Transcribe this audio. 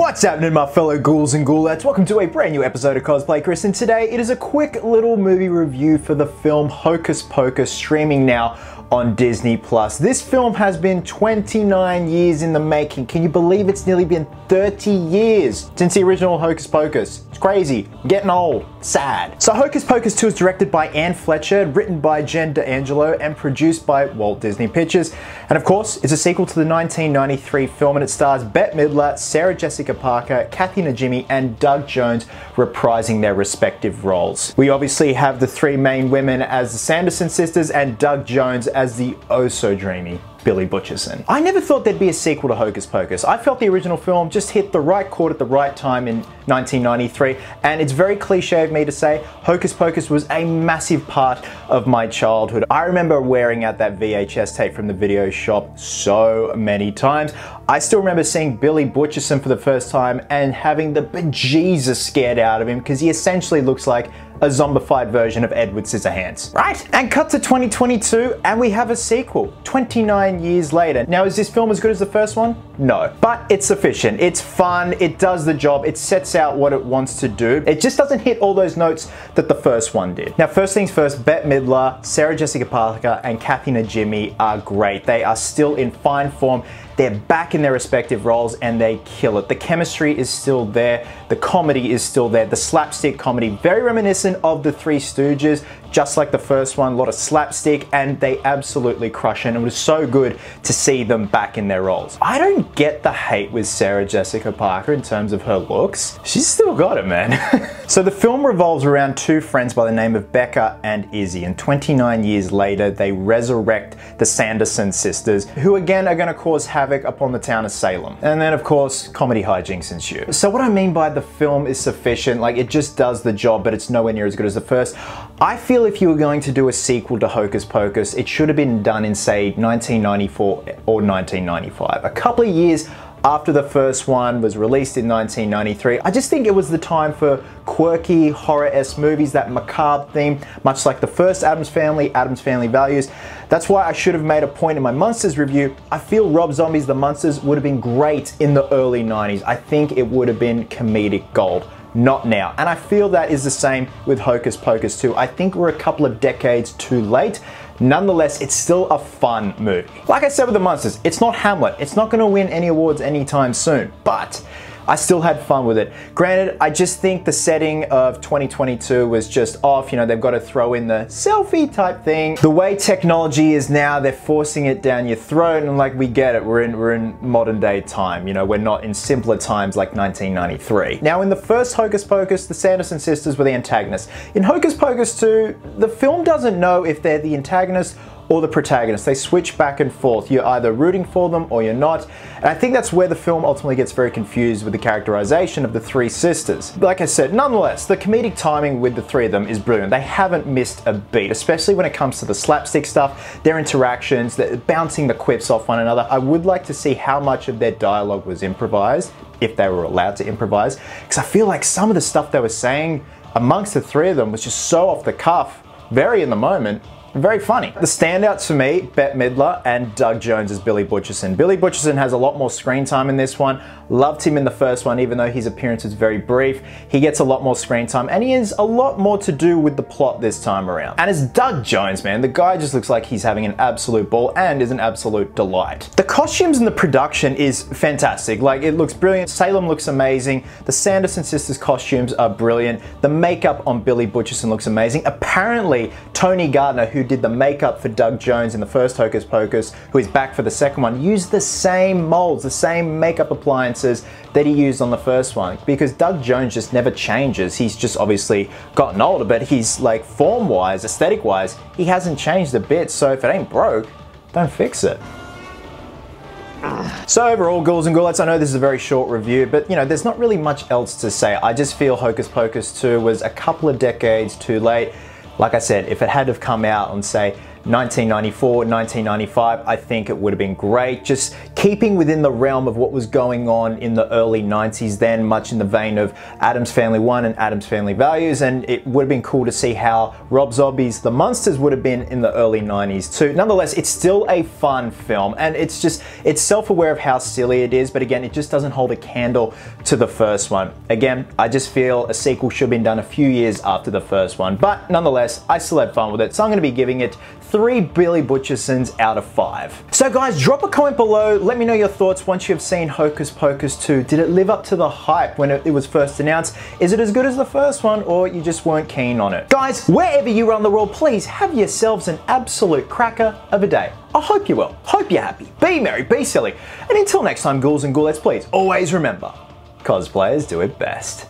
What's happening my fellow ghouls and ghoulettes? Welcome to a brand new episode of Cosplay Chris and today it is a quick little movie review for the film Hocus Pocus streaming now on Disney Plus. This film has been 29 years in the making. Can you believe it's nearly been 30 years since the original Hocus Pocus? It's crazy. Getting old. Sad. So Hocus Pocus 2 is directed by Anne Fletcher, written by Jen D'Angelo, and produced by Walt Disney Pictures. And of course, it's a sequel to the 1993 film and it stars Bette Midler, Sarah Jessica Parker, Kathy Najimy, and Doug Jones reprising their respective roles. We obviously have the three main women as the Sanderson sisters and Doug Jones the oh so dreamy Billy Butcherson. I never thought there'd be a sequel to Hocus Pocus. I felt the original film just hit the right chord at the right time in 1993, and it's very cliche of me to say Hocus Pocus was a massive part of my childhood. I remember wearing out that VHS tape from the video shop so many times. I still remember seeing Billy Butcherson for the first time and having the bejesus scared out of him because he essentially looks like a zombified version of Edward Scissorhands, right? And cut to 2022 and we have a sequel, 29 years later. Now is this film as good as the first one? No, but it's sufficient. It's fun, it does the job, it sets out what it wants to do. It just doesn't hit all those notes that the first one did. Now first things first, Bette Midler, Sarah Jessica Parker, and Kathy Najimy are great. They are still in fine form they're back in their respective roles and they kill it. The chemistry is still there, the comedy is still there, the slapstick comedy, very reminiscent of the Three Stooges, just like the first one, a lot of slapstick, and they absolutely crush it. And it was so good to see them back in their roles. I don't get the hate with Sarah Jessica Parker in terms of her looks. She's still got it, man. so the film revolves around two friends by the name of Becca and Izzy, and 29 years later, they resurrect the Sanderson sisters, who again are gonna cause havoc upon the town of Salem. And then of course, comedy hijinks ensue. So what I mean by the film is sufficient, like it just does the job, but it's nowhere near as good as the first. I feel if you were going to do a sequel to Hocus Pocus, it should have been done in say 1994 or 1995. A couple of years after the first one was released in 1993. I just think it was the time for quirky horror-esque movies, that macabre theme, much like the first Addams Family, Addams Family Values. That's why I should have made a point in my Munsters review. I feel Rob Zombie's The Munsters would have been great in the early 90s. I think it would have been comedic gold not now. And I feel that is the same with Hocus Pocus 2. I think we're a couple of decades too late. Nonetheless, it's still a fun movie. Like I said with the Munsters, it's not Hamlet. It's not gonna win any awards anytime soon, but I still had fun with it. Granted, I just think the setting of 2022 was just off. You know, they've got to throw in the selfie type thing. The way technology is now, they're forcing it down your throat, and like we get it, we're in we're in modern day time. You know, we're not in simpler times like 1993. Now, in the first Hocus Pocus, the Sanderson sisters were the antagonists. In Hocus Pocus 2, the film doesn't know if they're the antagonists or the protagonist. They switch back and forth. You're either rooting for them or you're not. And I think that's where the film ultimately gets very confused with the characterization of the three sisters. Like I said, nonetheless, the comedic timing with the three of them is brilliant. They haven't missed a beat, especially when it comes to the slapstick stuff, their interactions, they're bouncing the quips off one another. I would like to see how much of their dialogue was improvised, if they were allowed to improvise, because I feel like some of the stuff they were saying amongst the three of them was just so off the cuff, very in the moment, very funny. The standouts for me, Bette Midler and Doug Jones as Billy Butcherson. Billy Butcherson has a lot more screen time in this one. Loved him in the first one, even though his appearance is very brief. He gets a lot more screen time and he has a lot more to do with the plot this time around. And as Doug Jones, man, the guy just looks like he's having an absolute ball and is an absolute delight. The costumes and the production is fantastic. Like, it looks brilliant. Salem looks amazing. The Sanderson sisters costumes are brilliant. The makeup on Billy Butcherson looks amazing. Apparently, Tony Gardner, who who did the makeup for Doug Jones in the first Hocus Pocus, who is back for the second one, used the same molds, the same makeup appliances that he used on the first one. Because Doug Jones just never changes. He's just obviously gotten older, but he's like form wise, aesthetic wise, he hasn't changed a bit. So if it ain't broke, don't fix it. So overall, ghouls and ghoulettes, I know this is a very short review, but you know, there's not really much else to say. I just feel Hocus Pocus 2 was a couple of decades too late. Like I said, if it had have come out on say 1994, 1995, I think it would have been great. Just keeping within the realm of what was going on in the early 90s, then much in the vein of Addams Family 1 and Addams Family Values, and it would have been cool to see how Rob Zombie's The Munsters would have been in the early 90s too. Nonetheless, it's still a fun film, and it's just, it's self aware of how silly it is, but again, it just doesn't hold a candle to the first one. Again, I just feel a sequel should have been done a few years after the first one, but nonetheless, I still had fun with it, so I'm going to be giving it three Billy Butchersons out of five. So guys, drop a comment below. Let me know your thoughts once you've seen Hocus Pocus 2. Did it live up to the hype when it was first announced? Is it as good as the first one or you just weren't keen on it? Guys, wherever you run the world, please have yourselves an absolute cracker of a day. I hope you will. Hope you're happy. Be merry, be silly. And until next time, ghouls and ghoulettes, please always remember, cosplayers do it best.